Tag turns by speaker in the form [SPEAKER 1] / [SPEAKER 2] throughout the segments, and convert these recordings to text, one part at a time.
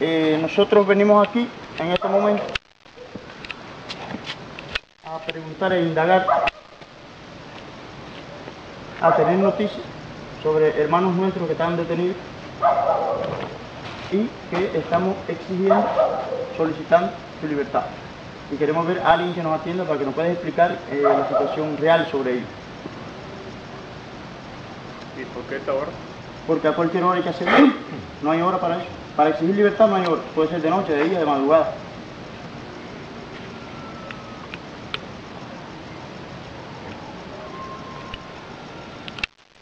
[SPEAKER 1] Eh, nosotros venimos aquí en este momento a preguntar e indagar, a tener noticias sobre hermanos nuestros que están detenidos y que estamos exigiendo, solicitando su libertad. Y queremos ver a alguien que nos atienda para que nos pueda explicar eh, la situación real sobre ellos.
[SPEAKER 2] ¿Y por qué esta hora?
[SPEAKER 1] Porque a cualquier hora hay que hacerlo. No hay hora para eso. Para exigir libertad no hay hora. Puede ser de noche, de día, de madrugada.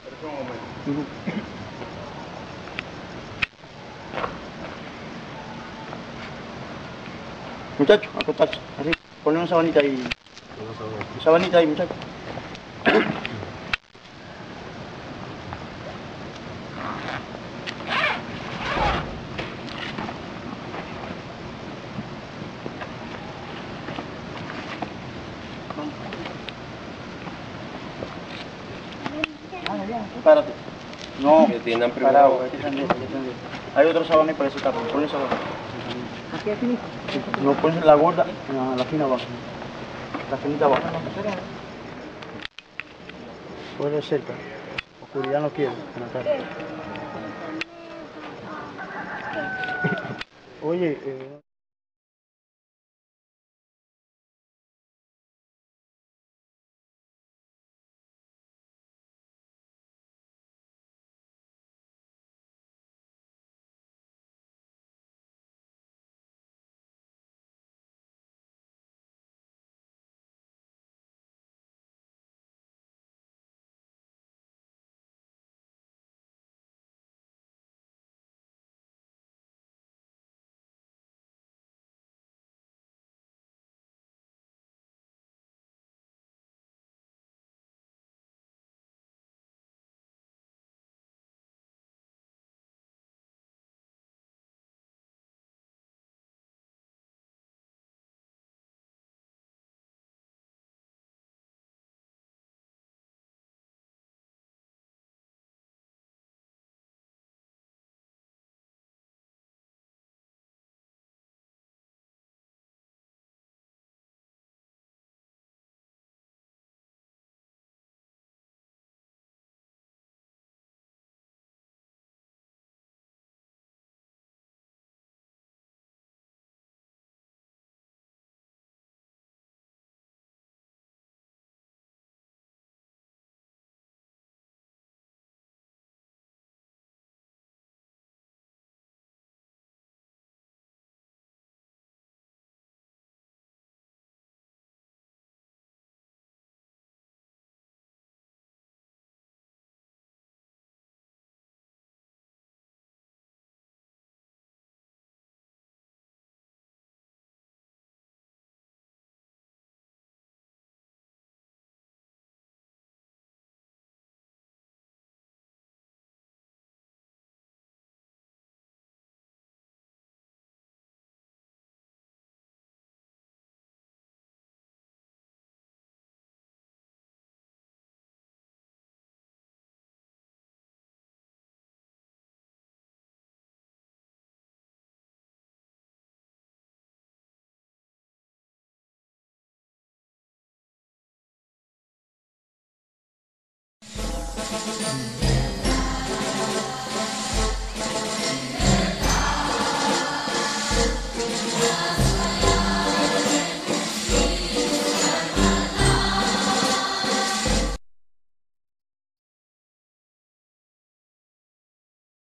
[SPEAKER 2] Espera un momento.
[SPEAKER 1] Ujú. Muchacho, acostarse. Así. Ponle una sabanita ahí. Una sabanita ahí, muchacho. Párate. No,
[SPEAKER 3] Que primero.
[SPEAKER 1] hay que atender, hay que atender. Hay otro ahí para ese tapo, ponle sabana. No pones la gorda, la, la fina abajo. La finita abajo. Puede cerca. Oscuridad no quiero, en la cara. Oye, eh...
[SPEAKER 4] Yeah.